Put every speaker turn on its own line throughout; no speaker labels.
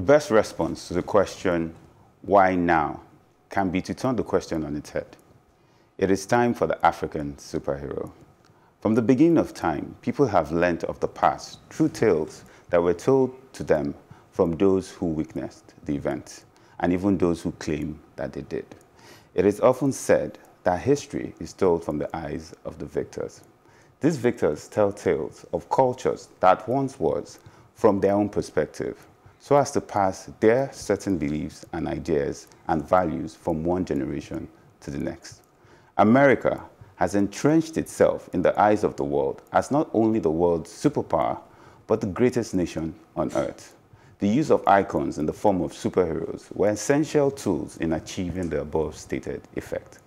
The best response to the question, why now, can be to turn the question on its head. It is time for the African superhero. From the beginning of time, people have learnt of the past through tales that were told to them from those who witnessed the event, and even those who claim that they did. It is often said that history is told from the eyes of the victors. These victors tell tales of cultures that once was from their own perspective, so as to pass their certain beliefs and ideas and values from one generation to the next. America has entrenched itself in the eyes of the world as not only the world's superpower, but the greatest nation on earth. The use of icons in the form of superheroes were essential tools in achieving the above stated effect.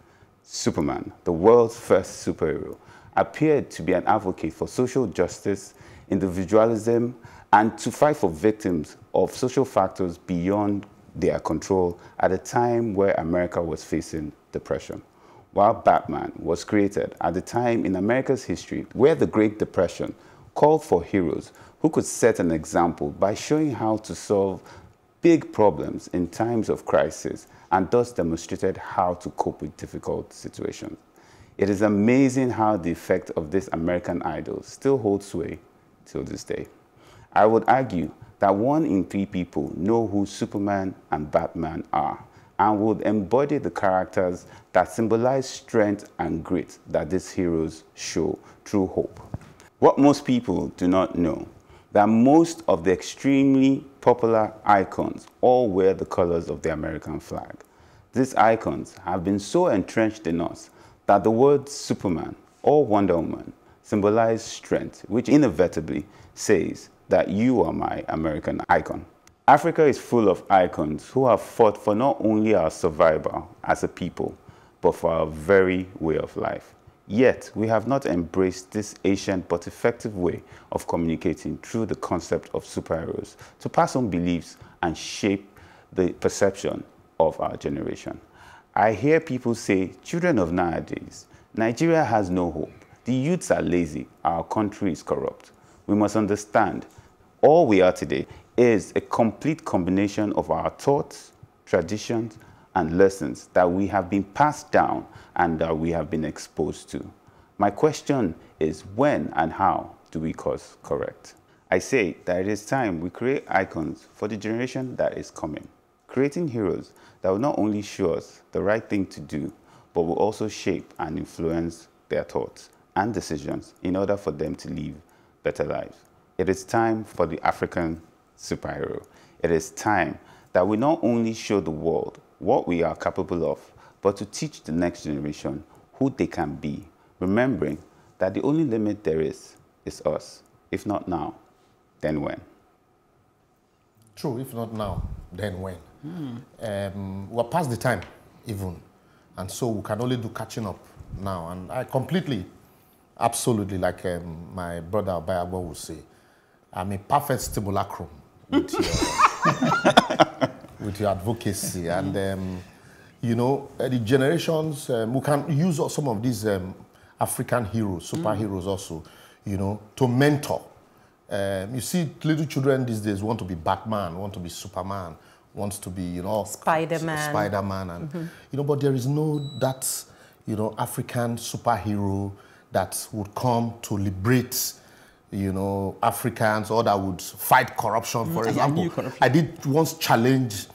Superman, the world's first superhero, appeared to be an advocate for social justice, individualism, and to fight for victims of social factors beyond their control at a time where America was facing depression. While Batman was created at a time in America's history where the Great Depression called for heroes who could set an example by showing how to solve big problems in times of crisis and thus demonstrated how to cope with difficult situations. It is amazing how the effect of this American Idol still holds sway till this day. I would argue that one in three people know who Superman and Batman are and would embody the characters that symbolize strength and grit that these heroes show through hope. What most people do not know that most of the extremely popular icons all wear the colors of the American flag. These icons have been so entrenched in us that the words Superman or Wonder Woman symbolize strength, which inevitably says that you are my American icon. Africa is full of icons who have fought for not only our survival as a people, but for our very way of life. Yet, we have not embraced this ancient but effective way of communicating through the concept of superheroes to pass on beliefs and shape the perception of our generation. I hear people say, children of nowadays, Nigeria has no hope. The youths are lazy. Our country is corrupt. We must understand all we are today is a complete combination of our thoughts, traditions, and lessons that we have been passed down and that we have been exposed to. My question is when and how do we course correct? I say that it is time we create icons for the generation that is coming, creating heroes that will not only show us the right thing to do, but will also shape and influence their thoughts and decisions in order for them to live better lives. It is time for the African superhero. It is time that we not only show the world what we are capable of, but to teach the next generation who they can be, remembering that the only limit there is is us. If not now, then when?
True, if not now, then when? Mm. Um, we're past the time, even. And so we can only do catching up now. And I completely, absolutely, like um, my brother Bayabo would say, I'm a perfect stimulacrum with your, with your advocacy. And, um, you know, uh, the generations, um, we can use some of these um, African heroes, superheroes mm. also, you know, to mentor. Um, you see, little children these days want to be Batman, want to be Superman, wants to be, you know,
Spider-Man.
Spider-Man. And, mm -hmm. you know, but there is no that, you know, African superhero that would come to liberate you know, Africans or that would fight corruption, for mm, example. Corruption. I did once challenge,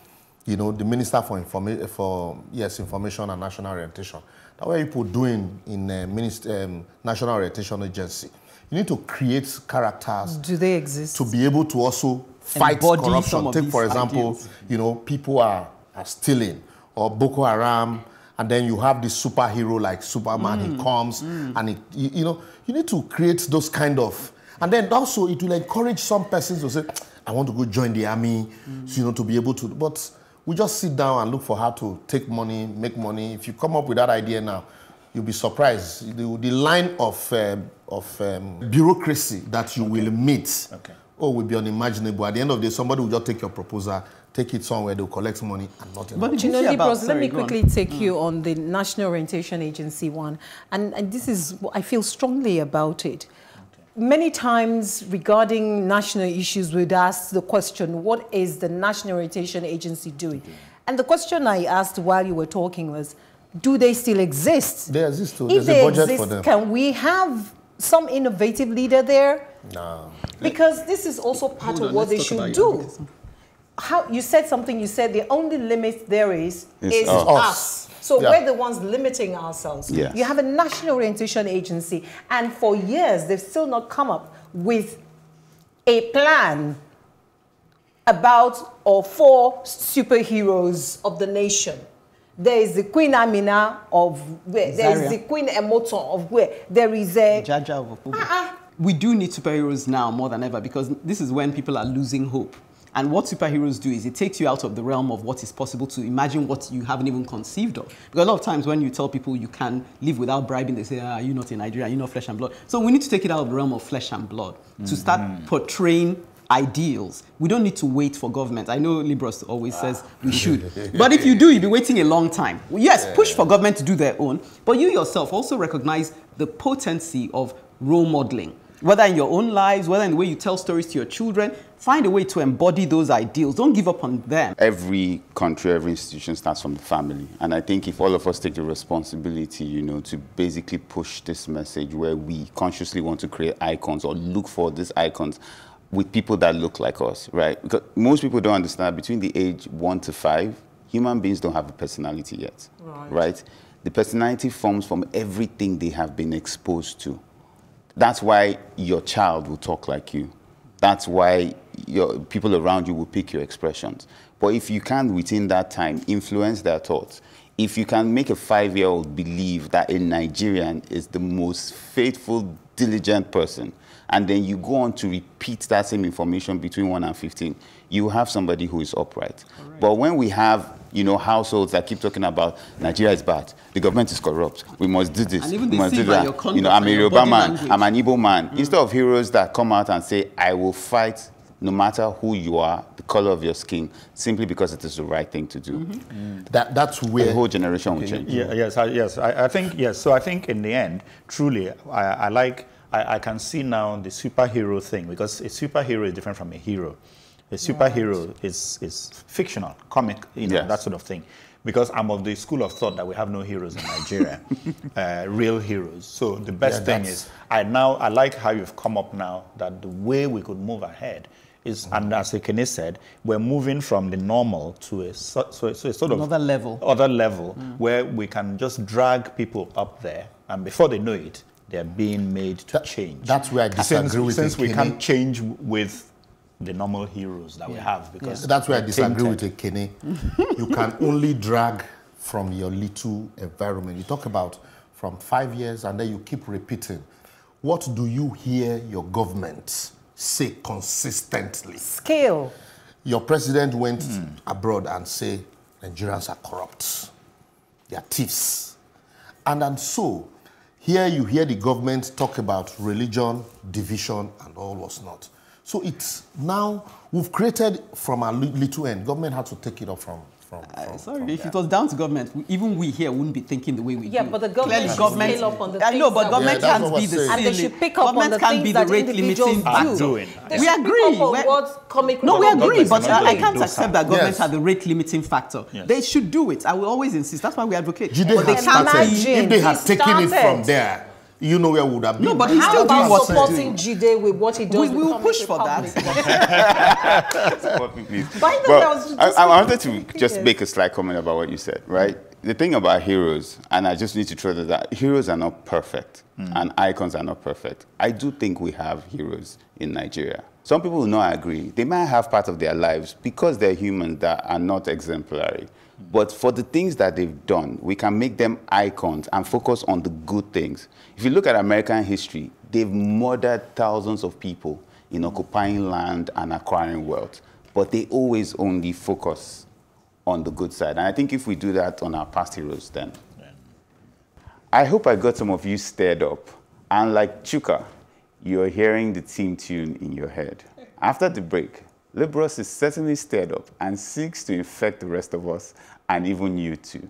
you know, the Minister for, Informa for yes, Information and National Orientation. That what people doing in uh, Minister, um, National Orientation Agency. You need to create characters.
Do they exist?
To be able to also fight Embody corruption. Take, for example, ideas. you know, people are, are stealing or Boko Haram, and then you have the superhero like Superman, mm. he comes mm. and he, you, you know, you need to create those kind of and then also it will encourage some persons to say, I want to go join the army, mm. so, you know, to be able to. But we just sit down and look for how to take money, make money. If you come up with that idea now, you'll be surprised. The, the line of, uh, of um, bureaucracy that you okay. will meet okay. oh, will be unimaginable. At the end of the day, somebody will just take your proposal, take it somewhere, they'll collect money and nothing.
But you know, Liborous, let me quickly on. take mm. you on the National Orientation Agency one. And, and this is, I feel strongly about it many times regarding national issues, we'd ask the question, what is the National Orientation Agency doing? And the question I asked while you were talking was, do they still exist?
They exist too.
If
There's
they
a budget
exist,
for them.
can we have some innovative leader there?
No.
Because this is also part
Hold
of
on,
what they should
about
do.
Advocacy.
How you said something. You said the only limit there is
It's
is
us.
us. So
Yeah.
we're the ones limiting ourselves.
Yes.
You have a national orientation agency, and for years they've still not come up with a plan about or for superheroes of the nation. There is the Queen Amina of where, there is
Zaria.
the Queen Emotan of where, there is a
Jaja of Opobo.
Ah,
We do need superheroes now more than ever because this is when people are losing hope. And what superheroes do is it takes you out of the realm of what is possible to imagine what you haven't even conceived of. Because a lot of times when you tell people you can live without bribing, they say, ah, you're not in Nigeria, you're not flesh and blood. So we need to take it out of the realm of flesh and blood to start portraying ideals. We don't need to wait for government. I know Liborous always says we should. But if you do, you'll be waiting a long time. Yes, push for government to do their own, but you yourself also recognize the potency of role modeling. Whether in your own lives, whether in the way you tell stories to your children, find a way to embody those ideals. Don't give up on them.
every country, every institution starts from the family. And I think if all of us take the responsibility, you know, to basically push this message where we consciously want to create icons or look for these icons with people that look like us, right? Because most people don't understand between the age one to five, human beings don't have a personality yet,
Right.
right? The personality forms from everything they have been exposed to. That's why your child will talk like you. That's why your people around you will pick your expressions. But if you can, within that time, influence their thoughts, if you can make a five-year-old believe that a Nigerian is the most faithful, diligent person, and then you go on to repeat that same information between 1 and 15, you have somebody who is upright. But when we have you know, households that keep talking about Nigeria is bad, the government is corrupt, we must do this,
And even
we must do that.
your
You know, I'm a Yoruba man,
language.
I'm an Igbo man. Mm. Instead of heroes that come out and say, I will fight no matter who you are, the color of your skin, simply because it is the right thing to do.
That, that's where...
The whole generation will change.
Yeah, yes, I, yes. I, I think yes. So I think in the end, truly, I, I like. I, I can see now the superhero thing because a superhero is different from a hero. A superhero is is fictional, comic, you know,
Yes.
that sort of thing. Because I'm of the school of thought that we have no heroes in Nigeria, uh, real heroes. So the best
Yeah,
thing is, I now I like how you've come up now that the way we could move ahead is, and as Ekene said, we're moving from the normal to a so, so, so a sort of
Another level.
other level mm. where we can just drag people up there, and before they know it, they're being made to
That-
change.
that's where I
since,
disagree with
Since we can't change with the normal heroes that we have, because
That's where I disagree with Ekene. you can only drag from your little environment. You talk about from five years and then you keep repeating. What do you hear your government say consistently?
scale.
Your president went abroad and say Nigerians are corrupt. They are thieves. And and so here you hear the government talk about religion, division, and all was not. So it's now we've created from our little end. Government had to take it up from from.
Uh, sorry,
from
if
there.
it was down to government, we- even we here wouldn't be thinking the way we
Yeah,
do.
but the government
Clearly,
should
government,
scale up on the
I know, but government
Yeah,
can't be the
saying.
And they
ceiling.
should pick up on
government
the
can't
things
be the
that
rate
individuals
limiting
do.
Are
factor.
doing.
They
We agree.
Pick up on
We're-
what comic
No, we agree, but I, I can't accept that governments
Yes.
are the rate limiting factor.
Yes.
They should do it. I will always insist. That's why we advocate.
Jide
but they
had
can't
Imagine.
If they had taken it from there, you know where we would have been.
No, but he's
How
still doing
about
what he's
supporting
doing.
Jide with what he does?
We
with
will push for that.
Support me, please.
By the
But
way, I was
I,
just
I wanted to just make a slight comment about what you said, right? The thing about heroes, and I just need to throw that out, heroes are not perfect, hmm. and icons are not perfect. I do think we have heroes in Nigeria. Some people will not agree. They might have part of their lives because they're humans that are not exemplary. But for the things that they've done, we can make them icons and focus on the good things. If you look at American history, they've murdered thousands of people in occupying land and acquiring wealth. But they always only focus on the good side. And I think if we do that on our past heroes, then I hope I got some of you stirred up. And like Chuka, you're hearing the team tune in your head. After the break, Liborous is certainly stirred up and seeks to infect the rest of us and even you too.